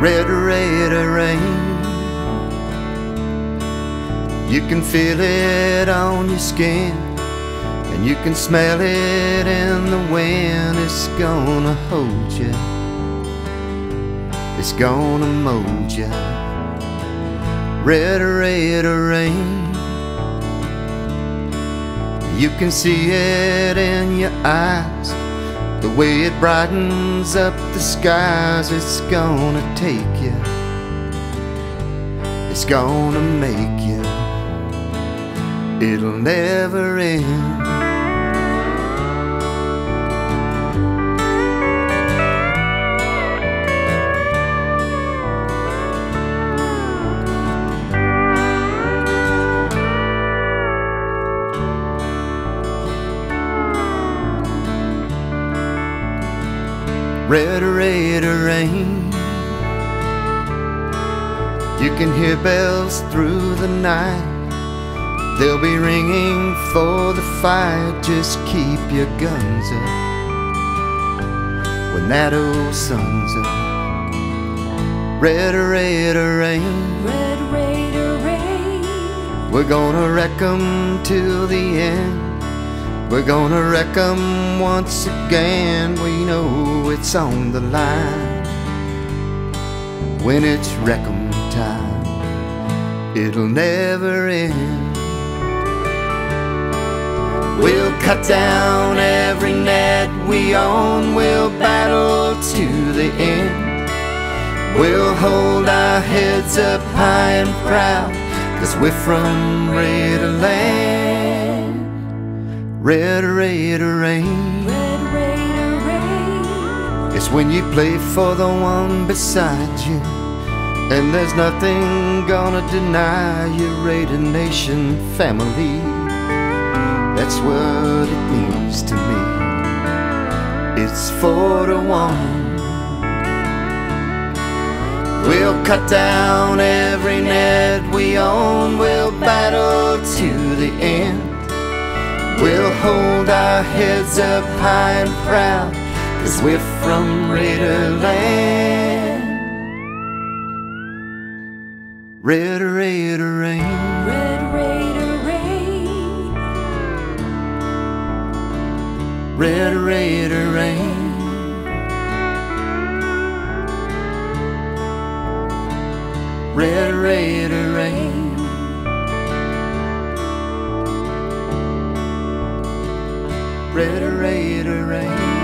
Red Raider Reign. You can feel it on your skin, and you can smell it in the wind. It's gonna hold you, it's gonna mold you. Red Raider Reign. You can see it in your eyes. The way it brightens up the skies, it's gonna take you. It's gonna make you. It'll never end. Red Raider Reign. You can hear bells through the night. They'll be ringing for the fight. Just keep your guns up when that old sun's up. Red Raider Reign. Red Raider Reign. We're gonna wreck 'em till the end. We're gonna wreck 'em once again. We know it's on the line. When it's wreck 'em time, it'll never end. We'll cut down every net we own. We'll battle to the end. We'll hold our heads up high and proud, cause we're from Raider land. Red Raider Reign. Red Raider Reign. It's when you play for the one beside you. And there's nothing gonna deny your Raider Nation family. That's what it means to me. It's four to one. We'll cut down every net we own. We'll battle to the end. We'll hold our heads up high and proud, cause we're from Raider land. Red Raider Reign. Red Raider Reign. Red Raider Reign. Red Raider Reign. Red Raider Reign.